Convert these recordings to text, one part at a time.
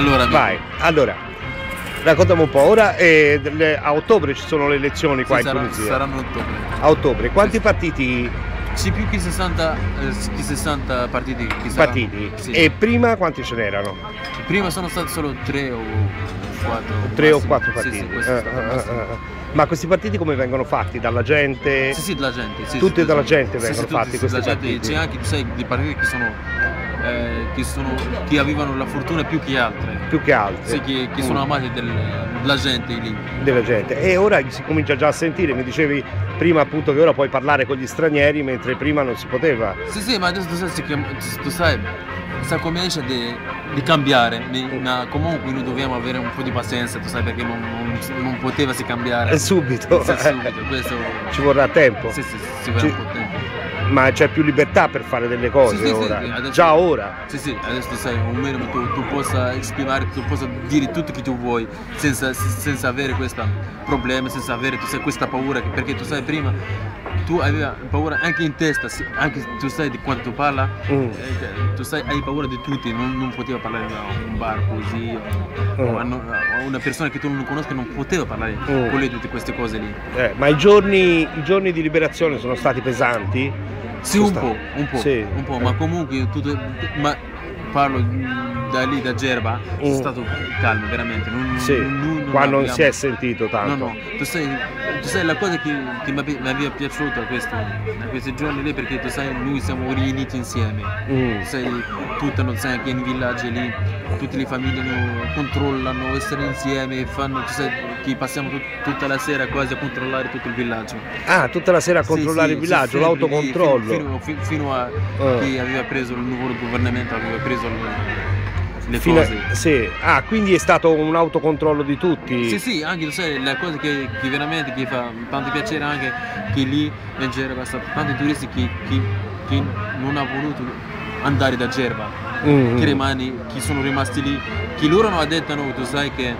Allora, Vai, allora, raccontami un po', ora eh, a ottobre ci sono le elezioni qua sì, in sarà- Tunisia. saranno ottobre. A ottobre, quanti partiti, Sì, più che 60, eh, che 60 partiti. Partiti? Sì. E prima quanti ce n'erano? Prima sono stati solo 3 o 4. Tre o quattro Sì, partiti. sì, massimo. eh, eh. Ma questi partiti come vengono fatti? Dalla gente? Sì, sì, dalla gente. Sì, Tutti sì, dalla gente sì, vengono sì, fatti questi dalla gente. partiti. C'è anche, sai, dei partiti che sono, eh, che sono, che avevano la fortuna più che altre. Più che altri? Sì, che, che sono Mm. amati del- della gente lì. della gente e ora si comincia già a sentire, mi dicevi prima appunto che ora puoi parlare con gli stranieri mentre prima non si poteva. Sì, sì, ma adesso tu sai, tu sai, sta comincia di, di cambiare, mi- ma comunque noi dobbiamo avere un po' di pazienza, tu sai, perché non, non, non poteva si cambiare. Eh, subito, Sì, subito, questo ci vorrà tempo, sì, sì, sì, si vorrà Sì. un po' tempo. Ma c'è più libertà per fare delle cose Sì, ora, sì, adesso- già ora. Sì, sì, adesso tu sai, un minimo tu, tu possa esprimere, tu possa dire tutto che tu vuoi senza, senza avere questo problema, senza avere tu sai, questa paura, perché tu sai prima tu avevi paura anche in testa, anche tu sai di quando tu parla, Mm. eh, tu sai, hai paura di tutti, non, non poteva parlare a un bar così, Mm. a, una persona che tu non conosci non poteva parlare Mm. con lei tutte queste cose lì. Eh, ma i giorni, i giorni di liberazione sono stati pesanti? Sì, un po', un po', Sì. un po', ma comunque tutto, ma parlo da lì, da Gerba, Mm. è stato calmo, veramente. Non, Sì, non- non qua non abbiamo- si è sentito tanto. No, no, tu sai, tu sai la cosa che, che mi, aveva piaciuto a, questo, a questi giorni lì, perché tu sai, noi siamo riuniti insieme. Mm. Tu sai, tutte, non sai, anche in villaggi lì, tutte le famiglie no, controllano, essere insieme, fanno, tu sai, che passiamo tut- tutta la sera quasi a controllare tutto il villaggio. Ah, tutta la sera a controllare sì, il villaggio, sì, lì, l'autocontrollo. Fino, fino- fino a Ah. che aveva preso il nuovo governamento, aveva preso le, le Fino a- cose. sì. Ah, quindi è stato un autocontrollo di tutti? Sì, sì, anche tu sai, la cosa che, che veramente che fa tanto piacere anche che lì in Gerba sono tanti turisti che, che, che non hanno voluto andare da Gerba, Mm. che, rimani, che sono rimasti lì, che loro hanno detto a noi, tu sai che,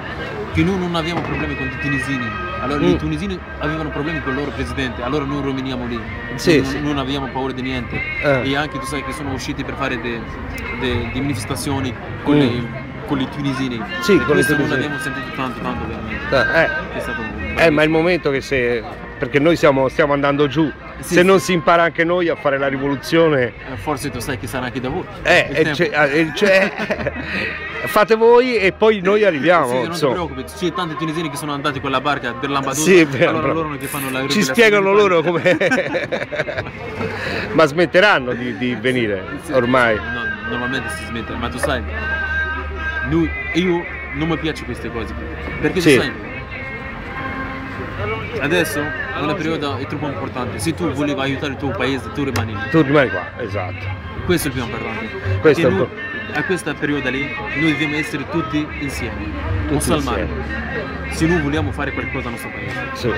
che noi non abbiamo problemi con i tunisini. Allora Mm. i tunisini avevano problemi con il loro presidente, allora noi rimaniamo lì. Sì, non, sì. non abbiamo paura di niente. Eh. E anche tu sai che sono usciti per fare delle manifestazioni con, Mm. le- con i tunisini. Sì, E con i questo non tunisini. abbiamo sentito tanto, tanto veramente. Eh, È stato eh, ma è il momento che se... perché noi siamo, stiamo andando giù, Sì, se sì. non si impara anche noi a fare la rivoluzione, Eh, Forse tu sai che sarà anche da voi. eh, eh, c'è- eh, c'è- fate voi e poi noi arriviamo. Sì, non ti insomma. preoccupi, c'è tanti tunisini che sono andati con la barca per Lampedusa, Sì, allora loro che fanno la Ci spiegano loro come... ma smetteranno di, di venire ormai. No, normalmente si smette, ma tu sai, io non mi piacciono queste cose, perché tu sai, adesso è un periodo è troppo importante, se tu volevi aiutare il tuo paese, tu rimani lì, Tu rimani qua, esatto. questo è il più importante. Questo noi- a questa periodo lì noi dobbiamo essere tutti insieme, musulmani, insieme. se noi vogliamo fare qualcosa al nostro paese. Sì,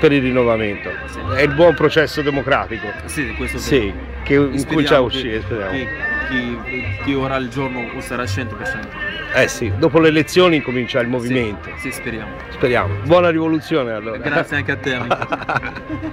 per il rinnovamento. Sì. È il buon processo democratico. Sì, questo Sì, che incomincia a uscire, speriamo. che, che- che ora il giorno sarà 100%. Eh sì, dopo le elezioni comincia il movimento. Sì, sì, speriamo. Speriamo. Buona rivoluzione allora. Grazie anche a te amico.